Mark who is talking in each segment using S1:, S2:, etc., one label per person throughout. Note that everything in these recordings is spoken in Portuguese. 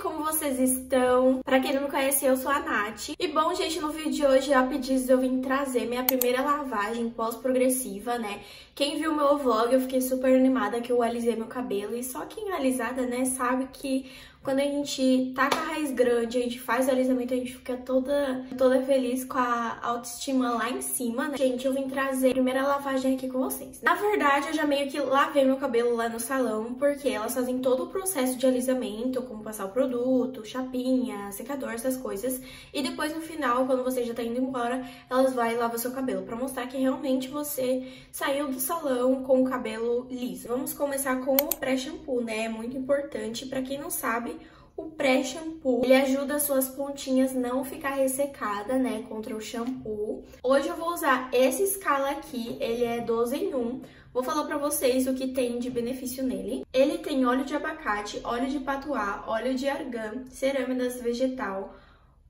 S1: como vocês estão? Pra quem não me conhece, eu sou a Nath. E bom, gente, no vídeo de hoje, a pedido eu vim trazer minha primeira lavagem pós-progressiva, né? Quem viu meu vlog, eu fiquei super animada que eu alisei meu cabelo. E só quem é alisada, né, sabe que quando a gente tá com a raiz grande, a gente faz o alisamento, a gente fica toda, toda feliz com a autoestima lá em cima, né? Gente, eu vim trazer a primeira lavagem aqui com vocês. Na verdade, eu já meio que lavei meu cabelo lá no salão, porque elas fazem todo o processo de alisamento, como passar o produto, chapinha, secador, essas coisas. E depois, no final, quando você já tá indo embora, elas vão e lavam seu cabelo, pra mostrar que realmente você saiu do salão com o cabelo liso. Vamos começar com o pré-shampoo, né? É muito importante. Pra quem não sabe, o pré-shampoo, ele ajuda as suas pontinhas não ficar ressecada, né, contra o shampoo. Hoje eu vou usar esse escala aqui, ele é 12 em 1. Vou falar pra vocês o que tem de benefício nele. Ele tem óleo de abacate, óleo de patuá, óleo de argan, cerâmidas vegetal,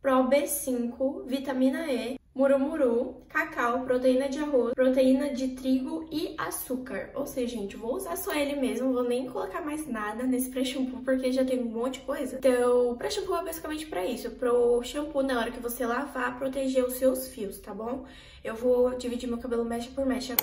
S1: Pro B5, vitamina E, murumuru, cacau, proteína de arroz, proteína de trigo e açúcar. Ou seja, gente, vou usar só ele mesmo, vou nem colocar mais nada nesse pré-shampoo porque já tem um monte de coisa. Então, o pré-shampoo é basicamente para isso, pro shampoo na hora que você lavar, proteger os seus fios, tá bom? Eu vou dividir meu cabelo mecha por mecha.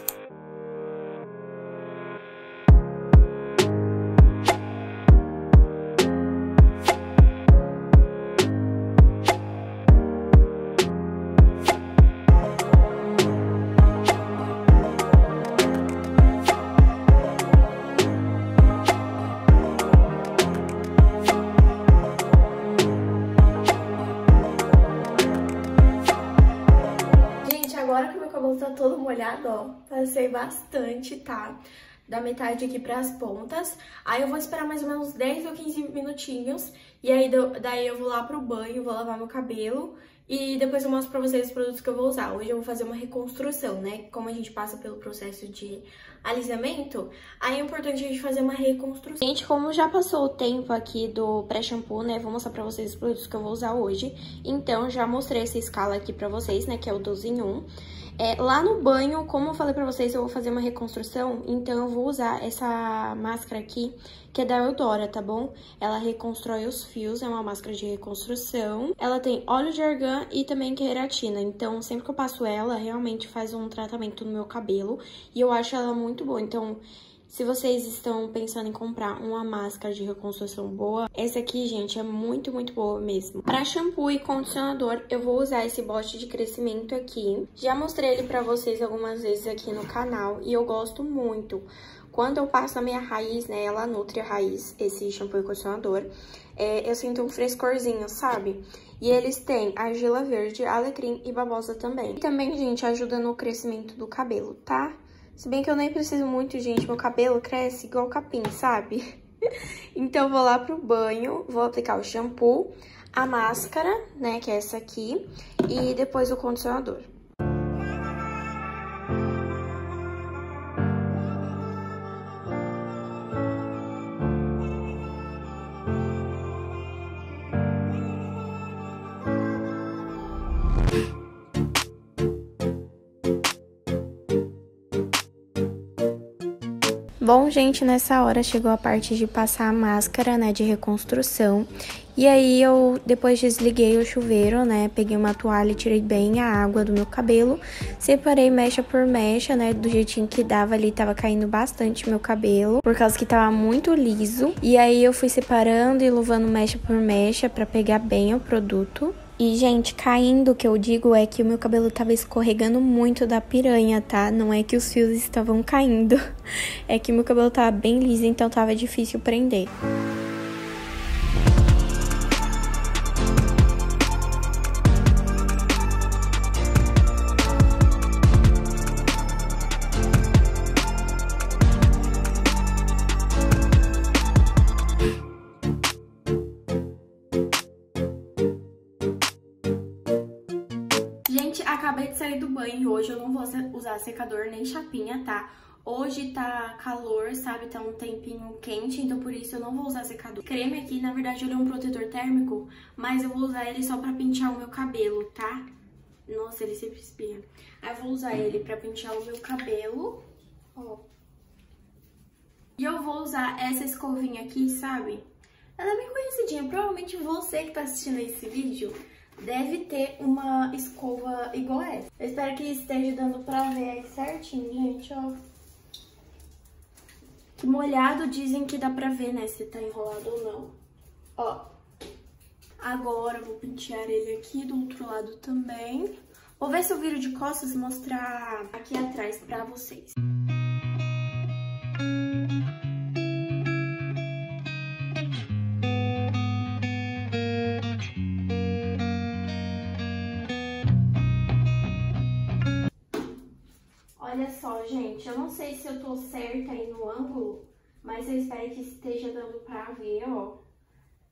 S1: Cabelo tá todo molhado, ó, passei bastante, tá? Da metade aqui pras pontas. Aí eu vou esperar mais ou menos 10 ou 15 minutinhos. E aí daí eu vou lá pro banho, vou lavar meu cabelo. E depois eu mostro pra vocês os produtos que eu vou usar. Hoje eu vou fazer uma reconstrução, né? Como a gente passa pelo processo de alisamento, aí é importante a gente fazer uma reconstrução. Gente, como já passou o tempo aqui do pré-shampoo, né? Vou mostrar pra vocês os produtos que eu vou usar hoje. Então, já mostrei essa escala aqui pra vocês, né? Que é o 12 em 1. É, lá no banho, como eu falei pra vocês, eu vou fazer uma reconstrução, então eu vou usar essa máscara aqui, que é da Eudora, tá bom? Ela reconstrói os fios, é uma máscara de reconstrução. Ela tem óleo de argan e também queratina, então sempre que eu passo ela, realmente faz um tratamento no meu cabelo, e eu acho ela muito boa, então... Se vocês estão pensando em comprar uma máscara de reconstrução boa, essa aqui, gente, é muito, muito boa mesmo. Para shampoo e condicionador, eu vou usar esse bote de crescimento aqui. Já mostrei ele pra vocês algumas vezes aqui no canal e eu gosto muito. Quando eu passo a minha raiz, né, ela nutre a raiz, esse shampoo e condicionador, é, eu sinto um frescorzinho, sabe? E eles têm argila verde, alecrim e babosa também. E também, gente, ajuda no crescimento do cabelo, tá? Se bem que eu nem preciso muito, gente, meu cabelo cresce igual capim, sabe? então, vou lá pro banho, vou aplicar o shampoo, a máscara, né, que é essa aqui, e depois o condicionador. Bom, gente, nessa hora chegou a parte de passar a máscara, né, de reconstrução. E aí eu depois desliguei o chuveiro, né, peguei uma toalha e tirei bem a água do meu cabelo. Separei mecha por mecha, né, do jeitinho que dava ali, tava caindo bastante meu cabelo, por causa que tava muito liso. E aí eu fui separando e luvando mecha por mecha para pegar bem o produto. E, gente, caindo, o que eu digo é que o meu cabelo tava escorregando muito da piranha, tá? Não é que os fios estavam caindo. É que o meu cabelo tava bem liso, então tava difícil prender. E hoje eu não vou usar secador nem chapinha, tá? Hoje tá calor, sabe? Tá um tempinho quente, então por isso eu não vou usar secador. Creme aqui, na verdade, ele é um protetor térmico, mas eu vou usar ele só pra pentear o meu cabelo, tá? Nossa, ele sempre espirra. Aí eu vou usar ele pra pentear o meu cabelo, ó. E eu vou usar essa escovinha aqui, sabe? Ela é bem conhecidinha. Provavelmente você que tá assistindo esse vídeo deve ter uma escova igual essa. Eu espero que esteja dando pra ver aí certinho, gente, ó. Que molhado dizem que dá pra ver, né, se tá enrolado ou não. Ó. Agora vou pentear ele aqui do outro lado também. Vou ver se eu viro de costas mostrar aqui atrás pra vocês. Olha só, gente, eu não sei se eu tô certa aí no ângulo, mas eu espero que esteja dando pra ver, ó.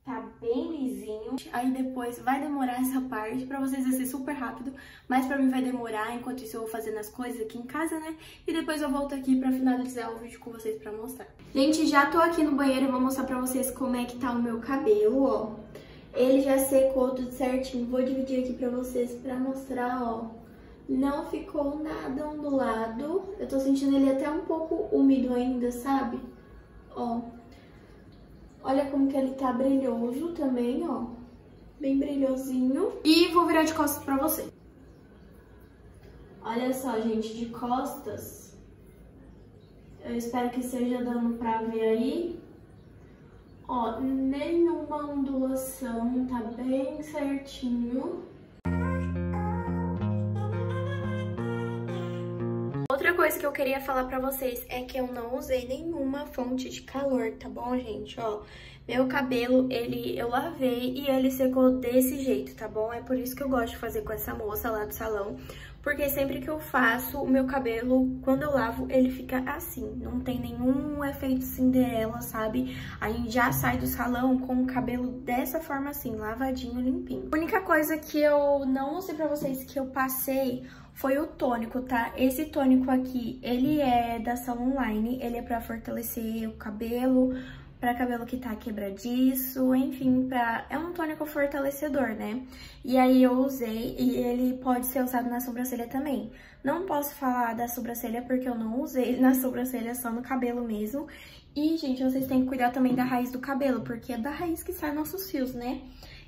S1: Tá bem lisinho. Aí depois vai demorar essa parte, pra vocês vai ser super rápido, mas pra mim vai demorar, enquanto isso eu vou fazendo as coisas aqui em casa, né? E depois eu volto aqui pra finalizar o vídeo com vocês pra mostrar. Gente, já tô aqui no banheiro e vou mostrar pra vocês como é que tá o meu cabelo, ó. Ele já secou tudo certinho, vou dividir aqui pra vocês pra mostrar, ó. Não ficou nada ondulado. Eu tô sentindo ele até um pouco úmido ainda, sabe? Ó. Olha como que ele tá brilhoso também, ó. Bem brilhosinho. E vou virar de costas pra você. Olha só, gente, de costas. Eu espero que esteja dando pra ver aí. Ó, nenhuma ondulação, tá bem certinho. Coisa que eu queria falar pra vocês é que eu não usei nenhuma fonte de calor, tá bom, gente? Ó, meu cabelo, ele eu lavei e ele secou desse jeito, tá bom? É por isso que eu gosto de fazer com essa moça lá do salão, porque sempre que eu faço, o meu cabelo, quando eu lavo, ele fica assim, não tem nenhum efeito Cinderela, sabe? A gente já sai do salão com o cabelo dessa forma assim, lavadinho, limpinho. A única coisa que eu não mostrei pra vocês que eu passei foi o tônico, tá? Esse tônico aqui, ele é da Salon Online, ele é pra fortalecer o cabelo, pra cabelo que tá quebradiço, enfim, pra... é um tônico fortalecedor, né? E aí eu usei e ele pode ser usado na sobrancelha também. Não posso falar da sobrancelha porque eu não usei na sobrancelha, só no cabelo mesmo. E, gente, vocês têm que cuidar também da raiz do cabelo, porque é da raiz que saem nossos fios, né?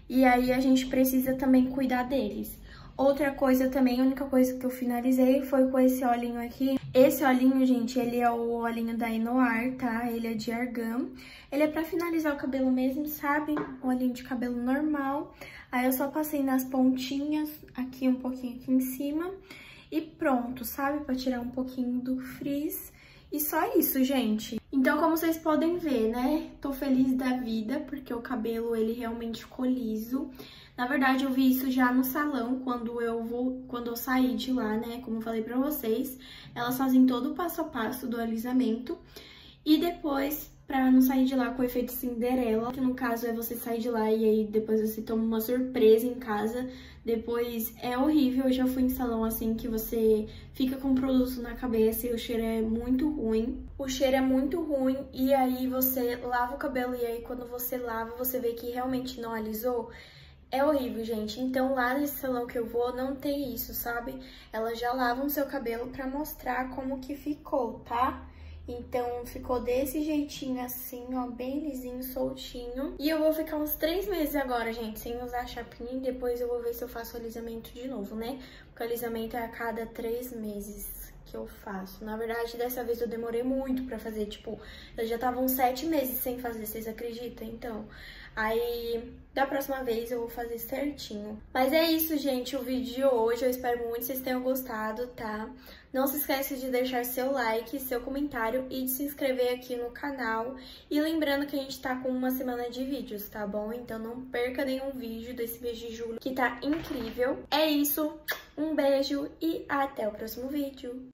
S1: E aí a gente precisa também cuidar deles. Outra coisa também, a única coisa que eu finalizei foi com esse olhinho aqui. Esse olhinho, gente, ele é o olhinho da Inoar, tá? Ele é de argan. Ele é pra finalizar o cabelo mesmo, sabe? Um olhinho de cabelo normal. Aí eu só passei nas pontinhas, aqui um pouquinho aqui em cima. E pronto, sabe? Pra tirar um pouquinho do frizz. E só isso, gente. Então, como vocês podem ver, né? Tô feliz da vida, porque o cabelo, ele realmente ficou liso. Na verdade, eu vi isso já no salão, quando eu vou, quando eu saí de lá, né? Como eu falei pra vocês, elas fazem todo o passo a passo do alisamento. E depois, pra não sair de lá com o efeito Cinderela, que no caso é você sair de lá e aí depois você toma uma surpresa em casa. Depois é horrível, eu já fui em salão assim que você fica com o produto na cabeça e o cheiro é muito ruim. O cheiro é muito ruim e aí você lava o cabelo e aí quando você lava você vê que realmente não alisou. É horrível, gente. Então, lá nesse salão que eu vou, não tem isso, sabe? Elas já lavam seu cabelo pra mostrar como que ficou, tá? Então, ficou desse jeitinho assim, ó, bem lisinho, soltinho. E eu vou ficar uns três meses agora, gente, sem usar chapinha. E depois eu vou ver se eu faço alisamento de novo, né? Porque alisamento é a cada três meses que eu faço. Na verdade, dessa vez eu demorei muito pra fazer, tipo, eu já tava uns sete meses sem fazer, vocês acreditam? Então, aí da próxima vez eu vou fazer certinho. Mas é isso, gente, o vídeo de hoje. Eu espero muito que vocês tenham gostado, tá? Não se esqueça de deixar seu like, seu comentário e de se inscrever aqui no canal. E lembrando que a gente tá com uma semana de vídeos, tá bom? Então não perca nenhum vídeo desse mês de julho, que tá incrível. É isso, um beijo e até o próximo vídeo.